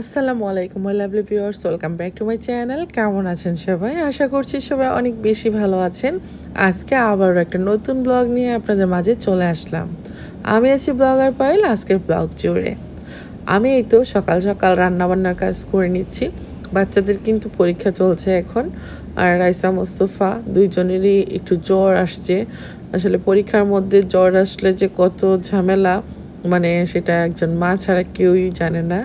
আসসালামু আলাইকুম my lovely viewers welcome back to my channel কেমন আছেন সবাই? আশা করছি সবাই অনেক বেশি ভালো আছেন। আজকে আবারও একটা নতুন ব্লগ নিয়ে আপনাদের মাঝে চলে আসলাম। আমি আছি ব্লগার পাইল আজকের ব্লগ জুড়ে। আমি এই তো সকাল সকাল রান্নাবান্নার কাজ করে নিচ্ছি। বাচ্চাদের কিন্তু পরীক্ষা চলছে এখন। আর রাইসা, মোস্তফা দুইজনেরই একটু জ্বর আসছে। আসলে পরীক্ষার মধ্যে জ্বর আসলে যে কত ঝামেলা মানে সেটা একজন মা ছাড়া কেউই জানে না।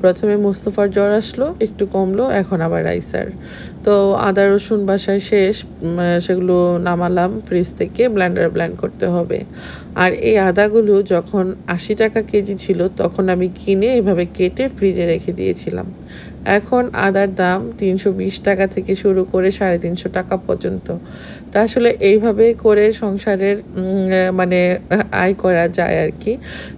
প্রথমে মুস্তফার জ্বর আসলো, একটু কমলো, এখন আবার রাইসার তো আদা, রসুন বাসায় শেষ সেগুলো নামালাম ফ্রিজ থেকে ব্ল্যান্ডার ব্ল্যান্ড করতে হবে। আর এই আদাগুলো যখন আশি টাকা কেজি ছিল, তখন আমি কিনে এভাবে কেটে ফ্রিজে রেখে দিয়েছিলাম। এখন আদার দাম তিনশো বিশ টাকা থেকে শুরু করে সাড়ে তিনশো টাকা পর্যন্ত। তা আসলে এইভাবে করে সংসারের মানে আয় করা যায় আর কি।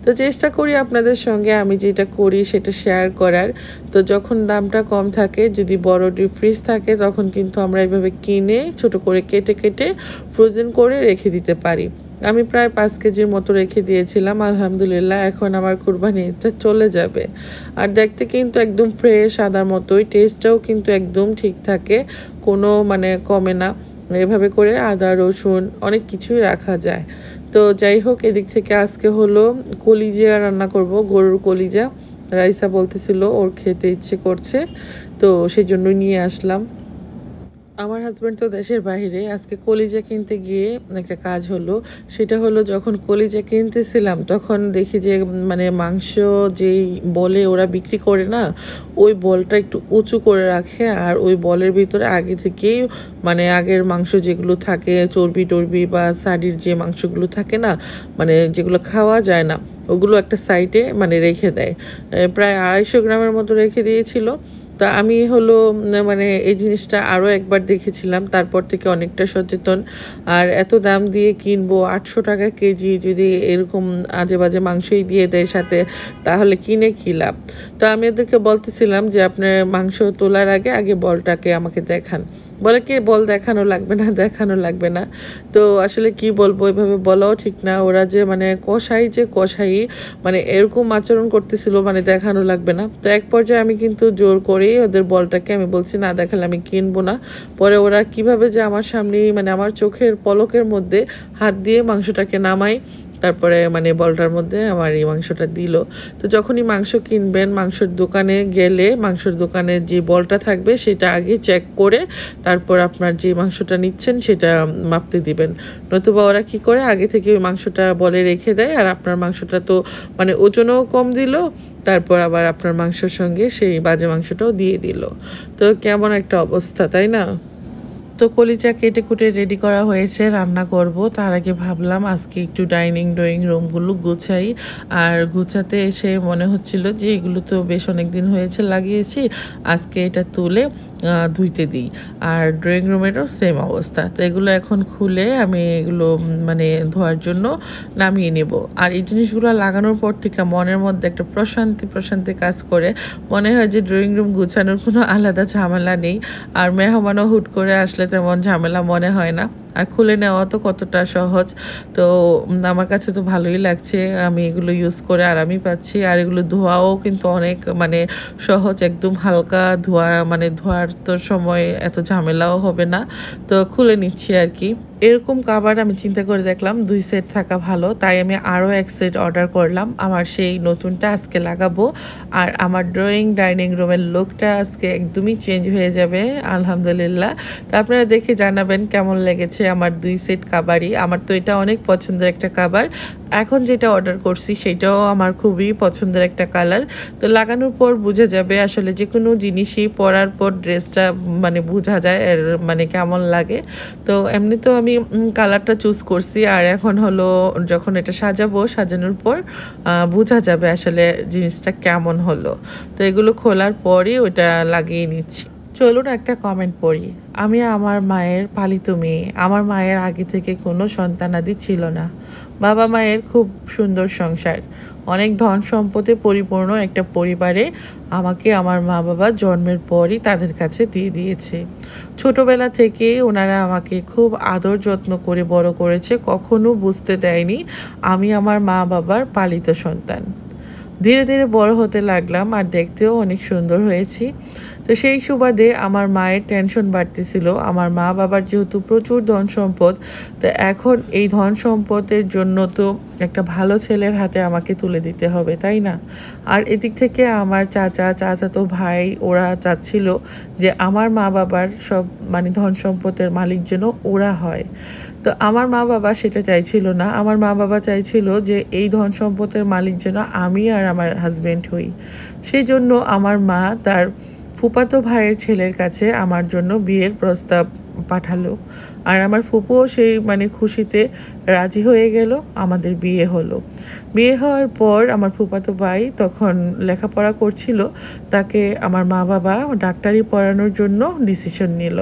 তো চেষ্টা করি আপনাদের সঙ্গে আমি যেটা করি সেটা শেয়ার করার। তো যখন দামটা কম থাকে, যদি বড় ডিপ ফ্রিজ থাকে, তখন কিন্তু আমরা এইভাবে কিনে, ছোট করে কেটে কেটে ফ্রোজেন করে রেখে দিতে পারি। আমি প্রায় পাঁচ কেজির মতো রেখে দিয়েছিলাম, আলহামদুলিল্লাহ এখন আমার কুরবানি এটা চলে যাবে। আর দেখতে কিন্তু একদম ফ্রেশ আদার মতোই টেস্টটাও কিন্তু একদম ঠিক থাকে, কোনো মানে কমে না। এভাবে করে আদা, রসুন অনেক কিছুই রাখা যায়। তো যাই হোক, এদিক থেকে আজকে হলো কলিজা রান্না করব, গরুর কলিজা। রাইসা বলতেছিল ওর খেতে ইচ্ছে করছে, তো সেই জন্যই নিয়ে আসলাম। আমার হাজব্যান্ড তো দেশের বাইরে, আজকে কলিজা কিনতে গিয়ে একটা কাজ হলো, সেটা হলো যখন কলিজা কিনতেছিলাম, তখন দেখি যে মানে মাংস যেই বলে ওরা বিক্রি করে না, ওই বলটা একটু উঁচু করে রাখে, আর ওই বলের ভিতরে আগে থেকেই মানে আগের মাংস যেগুলো থাকে, চর্বি টর্বি বা শাড়ির যে মাংসগুলো থাকে না মানে যেগুলো খাওয়া যায় না, ওগুলো একটা সাইডে মানে রেখে দেয়। প্রায় আড়াইশো গ্রামের মতো রেখে দিয়েছিল। তা আমি হলো মানে এই জিনিসটা আরও একবার দেখেছিলাম, তারপর থেকে অনেকটা সচেতন। আর এত দাম দিয়ে কিনবো, আটশো টাকা কেজি যদি এরকম আজে বাজে মাংসই দিয়ে দেয় সাথে, তাহলে কিনে কী লাভ? তো আমি ওদেরকে বলতেছিলাম যে, আপনার মাংস তোলার আগে আগে বলটাকে আমাকে দেখান। বলে কি, বল দেখানো লাগবে না, দেখানো লাগবে না। তো আসলে কি বলব, এভাবে বলাও ঠিক না। ওরা যে মানে কষাই যে কষাই মানে এরকম আচরণ করতেছিল মানে দেখানো লাগবে না। তো এক পর্যায়ে আমি কিন্তু জোর করেই ওদের বলটাকে আমি বলছি, না, দেখালে আমি কিনবো না। পরে ওরা কীভাবে যে আমার সামনেই মানে আমার চোখের পলকের মধ্যে হাত দিয়ে মাংসটাকে নামাই তারপরে মানে বলটার মধ্যে আমার এই মাংসটা দিল। তো যখনই মাংস কিনবেন, মাংসর দোকানে গেলে মাংসর দোকানের যে বলটা থাকবে সেটা আগে চেক করে তারপর আপনার যে মাংসটা নিচ্ছেন সেটা মাপতে দিবেন। নতুবা ওরা কী করে, আগে থেকে ওই মাংসটা বলে রেখে দেয় আর আপনার মাংসটা তো মানে ওজনও কম দিল, তারপর আবার আপনার মাংসর সঙ্গে সেই বাজে মাংসটাও দিয়ে দিল। তো কেমন একটা অবস্থা, তাই না? তো কলিজা কেটে কুটে রেডি করা হয়েছে, রান্না করব। তার আগে ভাবলাম আজকে একটু ডাইনিং, ড্রয়িং রুমগুলো গুছাই। আর গুছাতে এসে মনে হচ্ছিল যে এগুলো তো বেশ অনেক দিন হয়েছে লাগিয়েছি, আজকে এটা তুলে ধুইতে দিই। আর ড্রয়িং রুমেরও সেম অবস্থা। তো এগুলো এখন খুলে আমি এগুলো মানে ধোয়ার জন্য নামিয়ে নেব। আর এই জিনিসগুলো লাগানোর পর থেকে মনের মধ্যে একটা প্রশান্তি প্রশান্তি কাজ করে। মনে হয় যে ড্রয়িং রুম গুছানোর কোনো আলাদা ঝামেলা নেই। আর মেহমানও হুট করে আসলে তেমন ঝামেলা মনে হয় না। আর খুলে নেওয়া তো কতটা সহজ। তো আমার কাছে তো ভালোই লাগছে। আমি এগুলো ইউজ করে আরামই পাচ্ছি। আর এগুলো ধোয়াও কিন্তু অনেক মানে সহজ, একদম হালকা ধোয়া মানে ধোয়ার তো সময় এত ঝামেলাও হবে না। তো খুলে নিচ্ছি আর কি। এরকম কাবার আমি চিন্তা করে দেখলাম, দুই সেট থাকা ভালো, তাই আমি আরও এক সেট অর্ডার করলাম। আমার সেই নতুনটা আজকে লাগাবো, আর আমার ড্রয়িং ডাইনিং রুমের লুকটা আজকে একদমই চেঞ্জ হয়ে যাবে, আলহামদুলিল্লাহ। তা আপনারা দেখে জানাবেন কেমন লেগেছে আমার দুই সেট কাবারই আমার তো এটা অনেক পছন্দের একটা কাবার এখন যেটা অর্ডার করছি, সেটাও আমার খুবই পছন্দের একটা কালার তো লাগানোর পর বোঝা যাবে আসলে যে কোনো জিনিসই পরার পর ড্রেসটা মানে বোঝা যায় মানে কেমন লাগে। তো এমনি তো আমি কালারটা চুজ করছি। আর এখন হলো যখন এটা সাজাবো, সাজানোর পর বোঝা যাবে আসলে জিনিসটা কেমন হলো। তো এগুলো খোলার পরই ওটা লাগিয়ে নিচ্ছি। চলুন একটা কমেন্ট পড়ি। আমি আমার মায়ের পালিত মেয়ে। আমার মায়ের আগে থেকে কোনো সন্তানাদি ছিল না। বাবা মায়ের খুব সুন্দর সংসার। অনেক ধন সম্পদে পরিপূর্ণ একটা পরিবারে আমাকে আমার মা বাবা জন্মের পরই তাদের কাছে দিয়ে দিয়েছে। ছোটবেলা থেকে ওনারা আমাকে খুব আদর যত্ন করে বড় করেছে, কখনো বুঝতে দেয়নি আমি আমার মা বাবার পালিত সন্তান। ধীরে ধীরে বড় হতে লাগলাম আর দেখতেও অনেক সুন্দর হয়েছি। তো সেই সুবাদে আমার মায়ের টেনশন বাড়তেছিল। আমার মা বাবার যেহেতু প্রচুর ধন সম্পদ, তো এখন এই ধন সম্পদের জন্য তো একটা ভালো ছেলের হাতে আমাকে তুলে দিতে হবে, তাই না? আর এদিক থেকে আমার চাচা, চাচাতো ভাই ওরা চাচ্ছিল যে আমার মা বাবার সব মানে ধন সম্পদের মালিক যেন ওরা হয়। তো আমার মা বাবা সেটা চাইছিল না। আমার মা বাবা চাইছিল যে এই ধন সম্পদের মালিক যেন আমি আর আমার হাজব্যান্ড হই। সেই জন্য আমার মা তার ফুপাতো ভাইয়ের ছেলের কাছে আমার জন্য বিয়ের প্রস্তাব পাঠালো। আর আমার ফুপুও সেই মানে খুশিতে রাজি হয়ে গেল, আমাদের বিয়ে হলো। বিয়ে হওয়ার পর আমার ফুপাতো ভাই তখন লেখাপড়া করছিল, তাকে আমার মা বাবা ডাক্তারি পড়ানোর জন্য ডিসিশন নিল।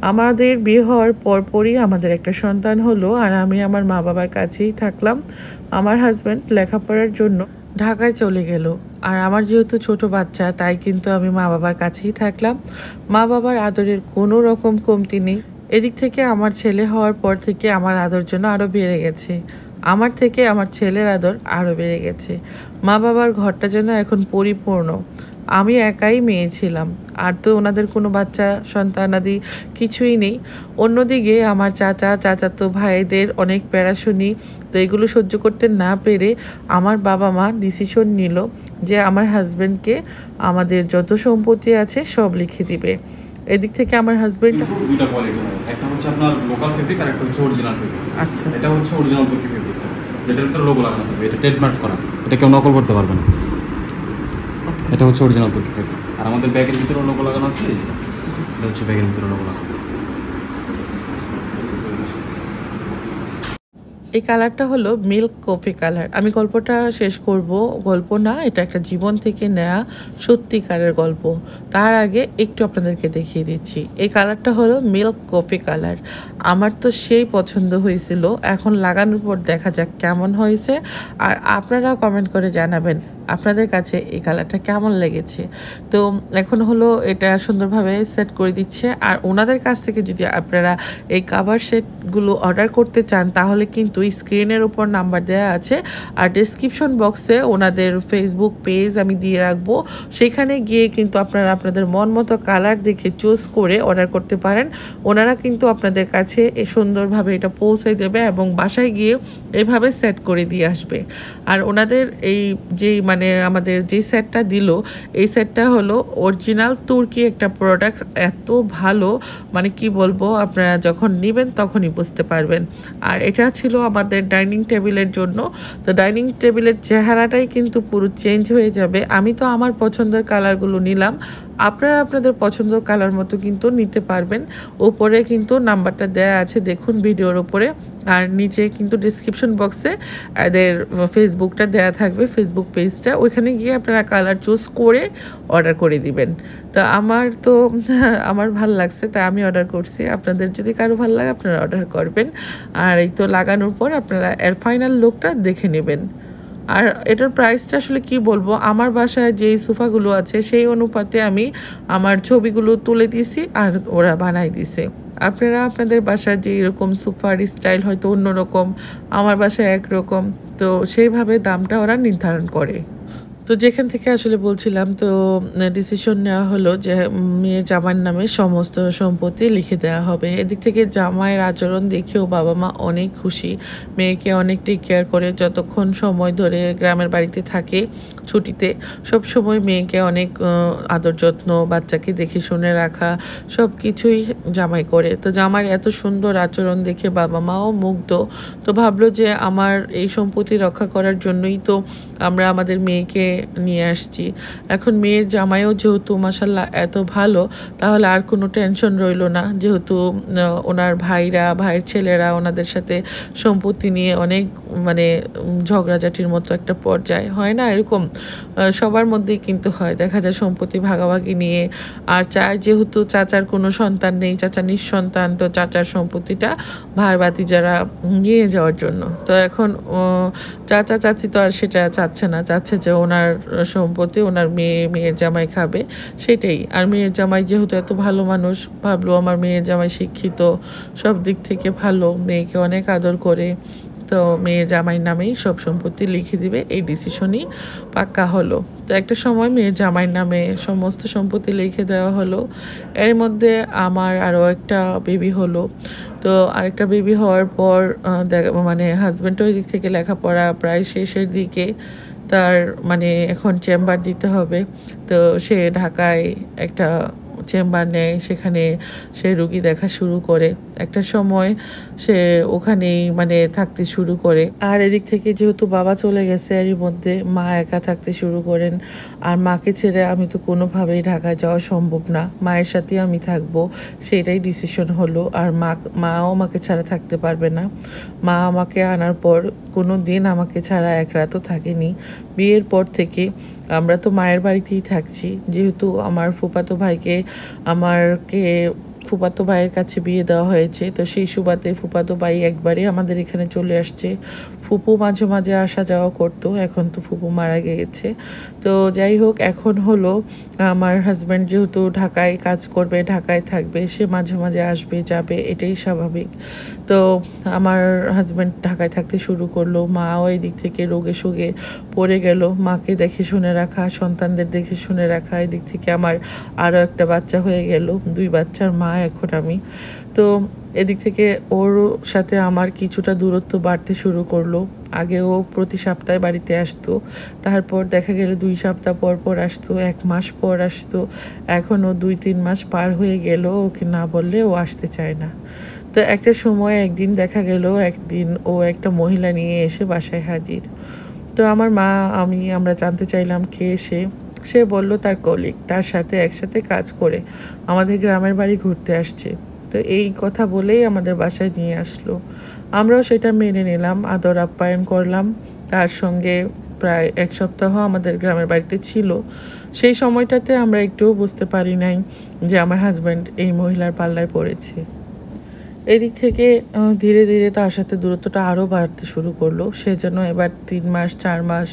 আমাদের বিয়ে হওয়ার পরপরই আমাদের একটা সন্তান হলো আর আমি আমার মা বাবার কাছেই থাকলাম, আমার হাজব্যান্ড লেখাপড়ার জন্য ঢাকায় চলে গেল। আর আমার যেহেতু ছোট বাচ্চা, তাই কিন্তু আমি মা বাবার কাছেই থাকলাম। মা বাবার আদরের কোনো রকম কমতি নেই। এদিক থেকে আমার ছেলে হওয়ার পর থেকে আমার আদর জন্য আরও বেড়ে গেছে। আমার থেকে আমার ছেলের আদর আরও বেড়ে গেছে। মা বাবার ঘরটা যেন এখন পরিপূর্ণ। আমি একাই মেয়ে ছিলাম। আর তো ওনাদের কোনো বাচ্চা সন্তানাদি কিছুই নেই। অন্যদিকে আমার চাচা চাচাতো ভাইদের অনেক প্যারাশুনি তো এগুলো সহ্য করতে না পেরে আমার বাবা মা ডিসিশন নিল যে আমার হাজব্যান্ডকে আমাদের যত সম্পত্তি আছে সব লিখে দিবে। এদিক থেকে আমার হাজব্যান্ড দুইটা কোয়ালিটি একটা হচ্ছে আপনার লোকাল ফেব্রিক আর একটা হচ্ছে অরিজিনাল ফেব্রিক আচ্ছা। এটা হচ্ছে অরিজিনাল তুর্কি ফেব্রিক যেটার ভিতরে লোগো লাগানো থাকবে এটা ট্রেডমার্ক করা। এটা কেউ নকল করতে পারবে না। এটা হচ্ছে অরিজিনাল তুর্কি ফেব্রিক আর আমাদের ব্যাগের ভিতরে লোগো লাগানো আছে এটা হচ্ছে ব্যাগের ভিতরে লোগো লাগানো। এই কালারটা হলো মিল্ক কফি কালার আমি গল্পটা শেষ করব। গল্প না, এটা একটা জীবন থেকে নেয়া সত্যিকারের গল্প। তার আগে একটু আপনাদেরকে দেখিয়ে দিচ্ছি। এই কালারটা হলো মিল্ক কফি কালার আমার তো সেই পছন্দ হয়েছিল। এখন লাগানোর পর দেখা যাক কেমন হয়েছে। আর আপনারা কমেন্ট করে জানাবেন আপনাদের কাছে এই কালারটা কেমন লেগেছে? তো এখন হলো এটা সুন্দরভাবে সেট করে দিচ্ছে। আর ওনাদের কাছ থেকে যদি আপনারা এই কাভার সেটগুলো অর্ডার করতে চান, তাহলে কিন্তু স্ক্রিনের উপর নাম্বার দেওয়া আছে। আর ডিসক্রিপশন বক্সে ওনাদের ফেসবুক পেজ আমি দিয়ে রাখব। সেখানে গিয়ে কিন্তু আপনারা আপনাদের মন মতো কালার দেখে চুজ করে অর্ডার করতে পারেন। ওনারা কিন্তু আপনাদের কাছে এ সুন্দরভাবে এটা পৌঁছে দেবে এবং বাসায় গিয়ে এভাবে সেট করে দিয়ে আসবে। আর ওনাদের এই যেই মানে আমাদের যে সেটটা দিল, এই সেটটা হলো অরিজিনাল তুর্কি একটা প্রোডাক্ট এত ভালো মানে কি বলব, আপনারা যখন নেবেন তখনই বুঝতে পারবেন। আর এটা ছিল আমাদের ডাইনিং টেবিলের জন্য। তো ডাইনিং টেবিলের চেহারাটাই কিন্তু পুরো চেঞ্জ হয়ে যাবে। আমি তো আমার পছন্দের কালারগুলো নিলাম। আপনারা আপনাদের পছন্দ কালার মতো কিন্তু নিতে পারবেন। ওপরে কিন্তু নাম্বারটা দেয়া আছে, দেখুন ভিডিওর ওপরে। আর নিচে কিন্তু ডিসক্রিপশন বক্সে এদের ফেসবুকটা দেয়া থাকবে ফেসবুক পেজটা ওইখানে গিয়ে আপনারা কালার চুজ করে অর্ডার করে দিবেন। তো আমার তো, আমার ভালো লাগছে, তাই আমি অর্ডার করছি। আপনাদের যদি কারও ভালো লাগে, আপনারা অর্ডার করবেন। আর এই তো লাগানোর পর আপনারা এর ফাইনাল লুকটা দেখে নেবেন। আর এটার প্রাইসটা আসলে কি বলব? আমার বাসায় যেই সোফাগুলো আছে, সেই অনুপাতে আমি আমার ছবিগুলো তুলে দিছি আর ওরা বানাই দিছে। আপনারা আপনাদের বাসার যে এরকম সোফার স্টাইল হয়তো অন্যরকম, আমার বাসায় একরকম, তো সেইভাবে দামটা ওরা নির্ধারণ করে। তো যেখান থেকে আসলে বলছিলাম, তো ডিসিশন নেওয়া হলো যে মেয়ের জামাইয়ের নামে সমস্ত সম্পত্তি লিখে দেওয়া হবে। এদিক থেকে জামাইয়ের আচরণ দেখেও বাবা মা অনেক খুশি। মেয়েকে অনেক টেক কেয়ার করে, যতক্ষণ সময় ধরে গ্রামের বাড়িতে থাকে ছুটিতে সব সময় মেয়েকে অনেক আদর যত্ন, বাচ্চাকে দেখে শুনে রাখা সব কিছুই জামাই করে। তো জামাইয়ের এত সুন্দর আচরণ দেখে বাবা মাও মুগ্ধ। তো ভাবলো যে আমার এই সম্পত্তি রক্ষা করার জন্যই তো আমরা আমাদের মেয়েকে নিয়ে আসছি। এখন মেয়ের জামাইও যেহেতু মাসাল্লাহ এত ভালো, তাহলে আর কোনো টেনশন রইল না। যেহেতু ওনার ভাইরা, ভাইয়ের ছেলেরা ওনাদের সাথে সম্পত্তি নিয়ে অনেক মানে ঝগড়াঝাটির মতো একটা পর্যায়ে। হয় না? এরকম সবার মধ্যেই কিন্তু হয়। দেখা যায় সম্পত্তি ভাগাভাগি নিয়ে। আর চায়, যেহেতু চাচার কোনো সন্তান নেই, চাচা নিঃসন্তান, তো চাচার সম্পত্তিটা ভাই বাতি যারা নিয়ে যাওয়ার জন্য। তো এখন চাচা, চাচি তো আর সেটা চাচ্ছে না। চাচ্ছে যে ওনার সম্পত্তি, ওনার মেয়ে, মেয়ের জামাই খাবে, সেটাই। আর মেয়ের জামাই যেহেতু এত ভালো মানুষ, ভাবলো আমার মেয়ের জামাই শিক্ষিত, সব দিক থেকে ভালো, মেয়েকে অনেক আদর করে। তো মেয়ের জামাইয়ের নামেই সব সম্পত্তি লিখে দিবে, এই ডিসিশনই পাক্কা হলো। তো একটা সময় মেয়ের জামাইয়ের নামে সমস্ত সম্পত্তি লিখে দেওয়া হলো। এর মধ্যে আমার আরও একটা বেবি হলো। তো আরেকটা বেবি হওয়ার পর মানে হাজব্যান্ডও ওই দিক থেকে লেখাপড়া প্রায় শেষের দিকে তার মানে এখন চেম্বার দিতে হবে। তো সে ঢাকায় একটা চেম্বার নেয়, সেখানে সে রুগী দেখা শুরু করে। একটা সময় সে ওখানেই মানে থাকতে শুরু করে। আর এদিক থেকে যেহেতু বাবা চলে গেছে, এরই মধ্যে মা একা থাকতে শুরু করেন। আর মাকে ছেড়ে আমি তো কোনোভাবেই ঢাকায় যাওয়া সম্ভব না। মায়ের সাথেই আমি থাকব, সেটাই ডিসিশন হলো। আর মা, মাও আমাকে ছাড়া থাকতে পারবে না। মা আমাকে আনার পর কোনো দিন আমাকে ছাড়া এক রাতও থাকেনি। বিয়ের পর থেকে আমরা তো মায়ের বাড়িতেই থাকছি। যেহেতু আমার ফুপাতো ভাইকে, আমারকে ফুপাতো ভাইয়ের কাছে বিয়ে দেওয়া হয়েছে, তো সেই সুবাদে ফুপাতো ভাই একবারই আমাদের এখানে চলে আসছে। ফুপু মাঝে মাঝে আসা যাওয়া করতো, এখন তো ফুপু মারা গিয়েছে। তো যাই হোক, এখন হলো, আমার হাজব্যান্ড যেহেতু ঢাকায় কাজ করবে, ঢাকায় থাকবে, সে মাঝে মাঝে আসবে, যাবে, এটাই স্বাভাবিক। তো আমার হাজব্যান্ড ঢাকায় থাকতে শুরু করল, মাও এই দিক থেকে রোগে সোগে পড়ে গেল, মাকে দেখে শুনে রাখা, সন্তানদের দেখে শুনে রাখা, এদিক থেকে আমার আরও একটা বাচ্চা হয়ে গেল, দুই বাচ্চার মা এখন আমি। তো এদিক থেকে ওর সাথে আমার কিছুটা দূরত্ব বাড়তে শুরু করল। আগে ও প্রতি সপ্তাহে বাড়িতে আসতো, তারপর দেখা গেল দুই সপ্তাহ পর পর আসতো, এক মাস পর আসতো এখন ও দুই তিন মাস পার হয়ে গেল ওকে না বললে ও আসতে চায় না। তো একটা সময় একদিন দেখা গেল, একদিন ও একটা মহিলা নিয়ে এসে বাসায় হাজির। তো আমার মা, আমি, আমরা জানতে চাইলাম কে সে। সে বলল তার কলিগ তার সাথে একসাথে কাজ করে আমাদের গ্রামের বাড়ি ঘুরতে আসছে। তো এই কথা বলেই আমাদের বাসায় নিয়ে আসলো। আমরাও সেটা মেনে নিলাম, আদর আপ্যায়ন করলাম। তার সঙ্গে প্রায় এক সপ্তাহ আমাদের গ্রামের বাড়িতে ছিল। সেই সময়টাতে আমরা একটুও বুঝতে পারি নাই যে আমার হাজব্যান্ড এই মহিলার পাল্লায় পড়েছে। এদিক থেকে ধীরে ধীরে তার সাথে দূরত্বটা আরও বাড়তে শুরু করল। সে এবার তিন মাস, চার মাস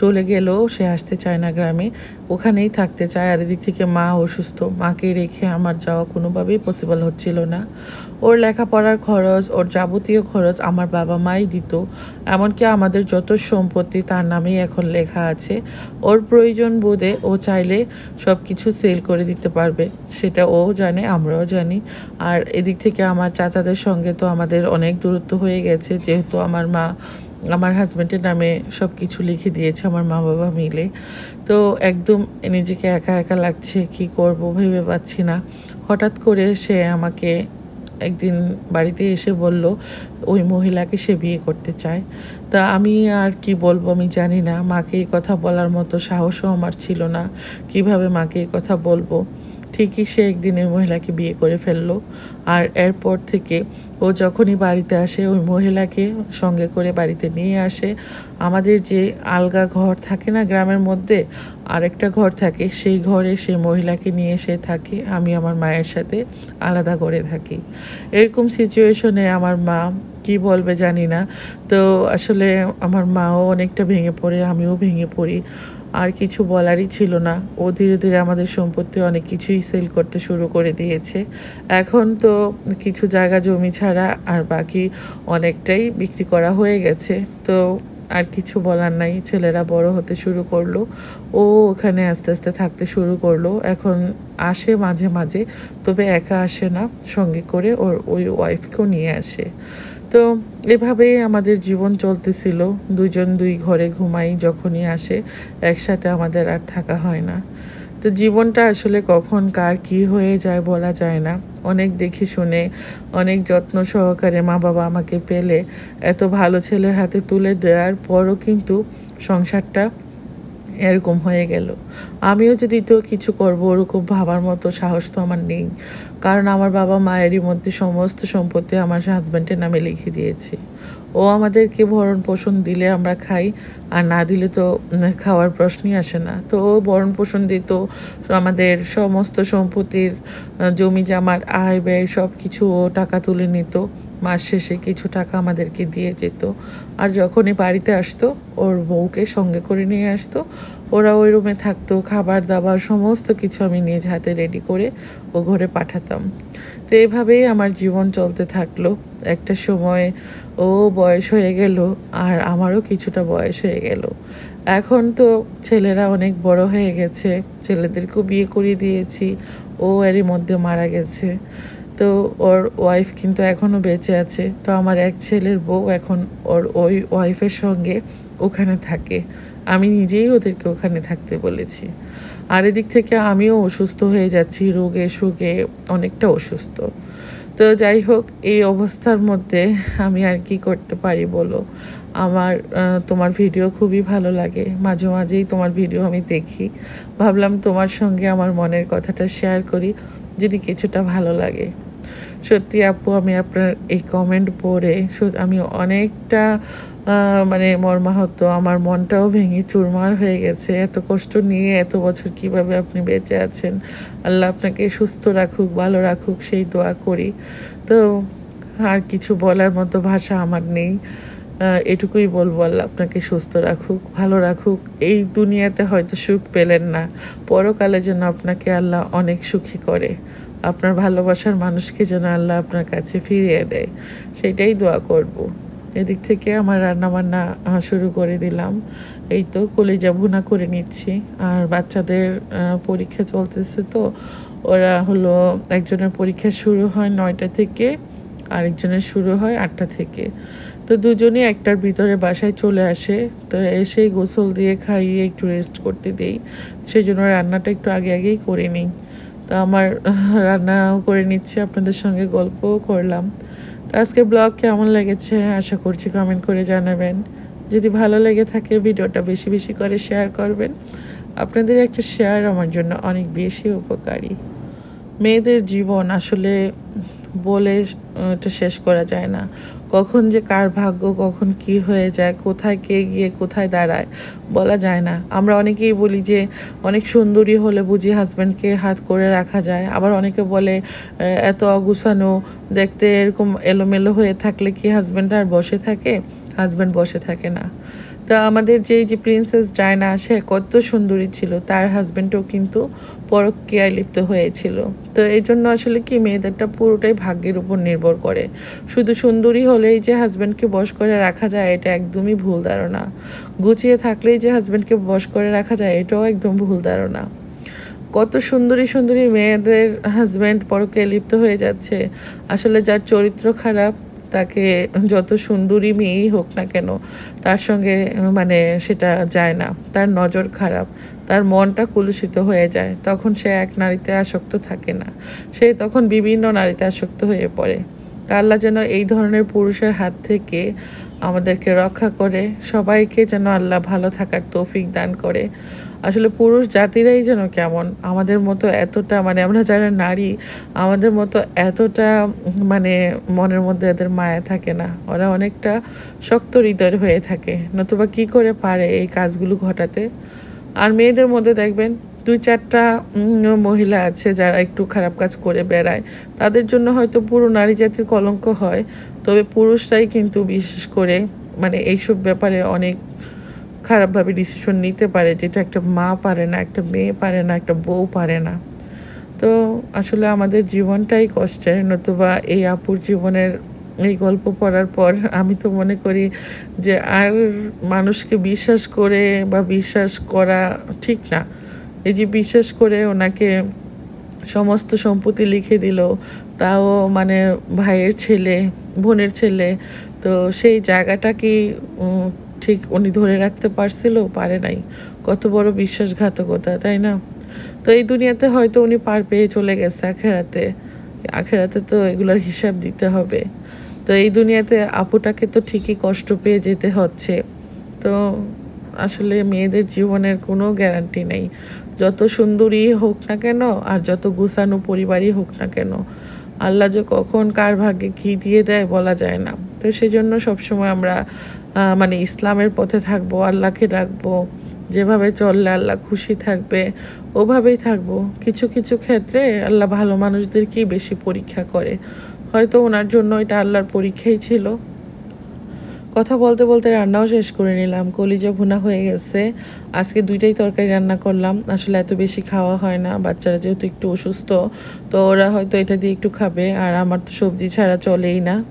চলে গেলেও সে আসতে চায় না গ্রামে। ওখানেই থাকতে চায়। আর এদিক থেকে মা অসুস্থ। মাকে রেখে আমার যাওয়া কোনোভাবেই পসিবল হচ্ছিল না। ওর লেখাপড়ার খরচ, ওর যাবতীয় খরচ আমার বাবা মাই দিত। এমনকি আমাদের যত সম্পত্তি, তার নামেই এখন লেখা আছে। ওর প্রয়োজন বোধে ও চাইলে সব কিছু সেল করে দিতে পারবে। সেটা ও জানে, আমরাও জানি। আর এদিক থেকে আমার চাচাদের সঙ্গে তো আমাদের অনেক দূরত্ব হয়ে গেছে। যেহেতু আমার মা, আমার হাজব্যান্ডের নামে সব কিছু লিখে দিয়েছে আমার মা বাবা মিলে। তো একদম নিজেকে একা একা লাগছে, কি করব ভেবে পাচ্ছি না। হঠাৎ করে সে আমাকে একদিন বাড়িতে এসে বলল, ওই মহিলাকে সে বিয়ে করতে চায়। তা আমি আর কি বলব, আমি জানি না। মাকে এই কথা বলার মতো সাহসও আমার ছিল না। কীভাবে মাকে এই কথা বলব? ঠিকই সে একদিন ওই মহিলাকে বিয়ে করে ফেলল। আর এরপর থেকে ও যখনই বাড়িতে আসে, ওই মহিলাকে সঙ্গে করে বাড়িতে নিয়ে আসে। আমাদের যে আলগা ঘর থাকে না গ্রামের মধ্যে, আরেকটা ঘর থাকে, সেই ঘরে সেই মহিলাকে নিয়ে এসে থাকে। আমি আমার মায়ের সাথে আলাদা করে থাকি। এরকম সিচুয়েশনে আমার মা কি বলবে জানি না। তো আসলে আমার মাও অনেকটা ভেঙে পড়ে, আমিও ভেঙে পড়ি। আর কিছু বলারই ছিল না। ও ধীরে ধীরে আমাদের সম্পত্তি অনেক কিছুই সেল করতে শুরু করে দিয়েছে। এখন তো কিছু জায়গা জমি ছাড়া আর বাকি অনেকটাই বিক্রি করা হয়ে গেছে। তো আর কিছু বলার নাই, ছেলেরা বড় হতে শুরু করল। ও ওখানে আস্তে আস্তে থাকতে শুরু করল। এখন আসে মাঝে মাঝে, তবে একা আসে না। সঙ্গে করে ওর ওই ওয়াইফকেও নিয়ে আসে। তো এভাবে আমাদের জীবন চলতেছিল। দুজন দুই ঘরে ঘুমাই যখনই আসে, একসাথে আমাদের আর থাকা হয় না। তো জীবনটা আসলে কখন কার কি হয়ে যায় বলা যায় না। অনেক দেখে শুনে, অনেক যত্ন সহকারে মা বাবা আমাকে পেলে এত ভালো ছেলের হাতে তুলে দেওয়ার পরও কিন্তু সংসারটা এরকম হয়ে গেল। আমিও যদি তো কিছু করব, ওরকম ভাবার মতো সাহস তো আমার নেই। কারণ আমার বাবা মায়েরই মধ্যে সমস্ত সম্পত্তি আমার হাজব্যান্ডের নামে লিখে দিয়েছে। ও আমাদেরকে ভরণ পোষণ দিলে আমরা খাই, আর না দিলে তো খাওয়ার প্রশ্নই আসে না। তো ও ভরণ পোষণ দিত, আমাদের সমস্ত সম্পত্তির জমি জামার আয় ব্যয় সব কিছু ও টাকা তুলে নিত। মাস শেষে কিছু টাকা আমাদেরকে দিয়ে যেত। আর যখনই বাড়িতে আসতো, ওর বউকে সঙ্গে করে নিয়ে আসতো। ওরা ওই রুমে থাকতো, খাবার দাবার সমস্ত কিছু আমি নিজ হাতে রেডি করে ও ঘরে পাঠাতাম। তো এইভাবেই আমার জীবন চলতে থাকল। একটা সময় ও বয়স হয়ে গেল আর আমারও কিছুটা বয়স হয়ে গেল। এখন তো ছেলেরা অনেক বড় হয়ে গেছে, ছেলেদেরকেও বিয়ে করিয়ে দিয়েছি, ও এরই মধ্যে মারা গেছে। তো ওর ওয়াইফ কিন্তু এখনও বেঁচে আছে। তো আমার এক ছেলের বউ এখন ওর ওই ওয়াইফের সঙ্গে ওখানে থাকে। আমি নিজেই ওদেরকে ওখানে থাকতে বলেছি। আর এদিক থেকে আমিও অসুস্থ হয়ে যাচ্ছি, রোগে সুগে অনেকটা অসুস্থ। তো যাই হোক, এই অবস্থার মধ্যে আমি আর কি করতে পারি বলো? আমার তোমার ভিডিও খুবই ভালো লাগে। মাঝে মাঝেই তোমার ভিডিও আমি দেখি। ভাবলাম তোমার সঙ্গে আমার মনের কথাটা শেয়ার করি, যদি কিছুটা ভালো লাগে। সত্যি আপু, আমি আপনার এই কমেন্ট পড়ে আমি অনেকটা মানে মর্মাহত। আমার মনটাও ভেঙে চুরমার হয়ে গেছে। এত কষ্ট নিয়ে এত বছর কীভাবে আপনি বেঁচে আছেন? আল্লাহ আপনাকে সুস্থ রাখুক, ভালো রাখুক, সেই দোয়া করি। তো আর কিছু বলার মতো ভাষা আমার নেই। এটুকুই বলব আল্লাহ, আপনাকে সুস্থ রাখুক, ভালো রাখুক। এই দুনিয়াতে হয়তো সুখ পেলেন না, পরকালে যেন আপনাকে আল্লাহ অনেক সুখী করে। আপনার ভালোবাসার মানুষকে যেন আল্লাহ আপনার কাছে ফিরিয়ে দেয় সেটাই দোয়া করব। এদিক থেকে আমার রান্না বান্না শুরু করে দিলাম। এই তো কলিজা ভুনা করে নিচ্ছি। আর বাচ্চাদের পরীক্ষা চলতেছে তো, ওরা হলো একজনের পরীক্ষা শুরু হয় নয়টা থেকে, আরেকজনের শুরু হয় আটটা থেকে। তো দুজনই একটার ভিতরে বাসায় চলে আসে। তো এসেই গোসল দিয়ে খাইয়ে একটু রেস্ট করতে দিই। সেই জন্য রান্নাটা একটু আগে আগেই করে নিই। তো আমার রান্নাও করে নিচ্ছি, আপনাদের সঙ্গে গল্পও করলাম। তো আজকে ব্লগ কেমন লেগেছে? আশা করছি কমেন্ট করে জানাবেন। যদি ভালো লেগে থাকে, ভিডিওটা বেশি বেশি করে শেয়ার করবেন। আপনাদের একটা শেয়ার আমার জন্য অনেক বেশি উপকারী। মেয়েদের জীবন আসলে বলে এটা শেষ করা যায় না। কখন যে কার ভাগ্য, কখন কি হয়ে যায়, কোথায় কে গিয়ে কোথায় দাঁড়ায়, বলা যায় না। আমরা অনেকেই বলি যে, অনেক সুন্দরী হলে বুঝি হাজব্যান্ডকে হাত করে রাখা যায়। আবার অনেকে বলে এত অগুছানো, দেখতে এরকম এলোমেলো হয়ে থাকলে কি হাজব্যান্ড আর বসে থাকে? হাজব্যান্ড বসে থাকে না। তা আমাদের যেই যে প্রিন্সেস ডায়না সে কত সুন্দরী ছিল। তার হাজবেন্ডও কিন্তু পরক্রিয়ায় লিপ্ত হয়েছিল। তো এই জন্য আসলে কি, মেয়েদেরটা পুরোটাই ভাগ্যের উপর নির্ভর করে। শুধু সুন্দরী হলেই যে হাজব্যান্ডকে বশ করে রাখা যায়, এটা একদমই ভুল ধারণা। গুছিয়ে থাকলেই যে হাজব্যান্ডকে বশ করে রাখা যায়, এটাও একদম ভুল ধারণা। কত সুন্দরী সুন্দরী মেয়েদের হাজব্যান্ড পরকে লিপ্ত হয়ে যাচ্ছে। আসলে যার চরিত্র খারাপ তাকে যত সুন্দরী মেয়েই হোক না কেন, তার সঙ্গে মানে সেটা যায় না। তার নজর খারাপ, তার মনটা কুলুষিত হয়ে যায়। তখন সে এক নারীতে আসক্ত থাকে না। সে তখন বিভিন্ন নারীতে আসক্ত হয়ে পড়ে। আল্লাহ যেন এই ধরনের পুরুষের হাত থেকে আমাদেরকে রক্ষা করে, সবাইকে যেন আল্লাহ ভালো থাকার তৌফিক দান করে। আসলে পুরুষ জাতিরাই যেন কেমন। আমাদের মতো এতটা মানে আমরা যারা নারী, আমাদের মতো এতটা মানে মনের মধ্যে এদের মায়া থাকে না। ওরা অনেকটা শক্ত হৃদয়ের হয়ে থাকে। নতুবা কি করে পারে এই কাজগুলো ঘটাতে? আর মেয়েদের মধ্যে দেখবেন দুই চারটা মহিলা আছে যারা একটু খারাপ কাজ করে বেড়ায়। তাদের জন্য হয়তো পুরো নারী জাতির কলঙ্ক হয়। তবে পুরুষরাই কিন্তু বিশেষ করে মানে এইসব ব্যাপারে অনেক খারাপভাবে ডিসিশন নিতে পারে যেটা একটা মা পারে না, একটা মেয়ে পারে না, একটা বউ পারে না। তো আসলে আমাদের জীবনটাই কষ্টের, নতুবা এই আপুর জীবনের এই গল্প পড়ার পর আমি তো মনে করি যে আর মানুষকে বিশ্বাস করে বা বিশ্বাস করা ঠিক না। এই যে বিশ্বাস করে ওনাকে সমস্ত সম্পত্তি লিখে দিল, তাও মানে ভাইয়ের ছেলে, বোনের ছেলে, তো সেই জায়গাটা কি ঠিক উনি ধরে রাখতে পারছিল, পারে নাই। কত বড় বিশ্বাসঘাতকতা, তাই না? তো এই দুনিয়াতে হয়তো উনি পার পেয়ে চলে গেছে আখেরাতে। আখেরাতে তো এগুলোর হিসাব দিতে হবে। তো এই দুনিয়াতে আপুটাকে তো ঠিকই কষ্ট পেয়ে যেতে হচ্ছে। তো আসলে মেয়েদের জীবনের কোনো গ্যারান্টি নেই। যত সুন্দরী হোক না কেন, আর যত গুছানো পরিবারই হোক না কেন, আল্লাহ যে কখন কার ভাগ্যে কী দিয়ে দেয় বলা যায় না। তো সেই জন্য সবসময় আমরা মানে ইসলামের পথে থাকব, আল্লাহকে ডাকবো, যেভাবে চললে আল্লাহ খুশি থাকবে, ওভাবেই থাকব। কিছু কিছু ক্ষেত্রে আল্লাহ ভালো মানুষদেরকেই বেশি পরীক্ষা করে। হয়তো ওনার জন্য এটা আল্লাহর পরীক্ষাই ছিল। কথা বলতে বলতে রান্নাও শেষ করে নিলাম। কলিজা ভুনা হয়ে গেছে। আজকে দুইটাই তরকারি রান্না করলাম। আসলে এত বেশি খাওয়া হয় না। বাচ্চারা যেহেতু একটু অসুস্থ, তো ওরা হয়তো এটা দিয়ে একটু খাবে। আর আমার তো সবজি ছাড়া চলেই না।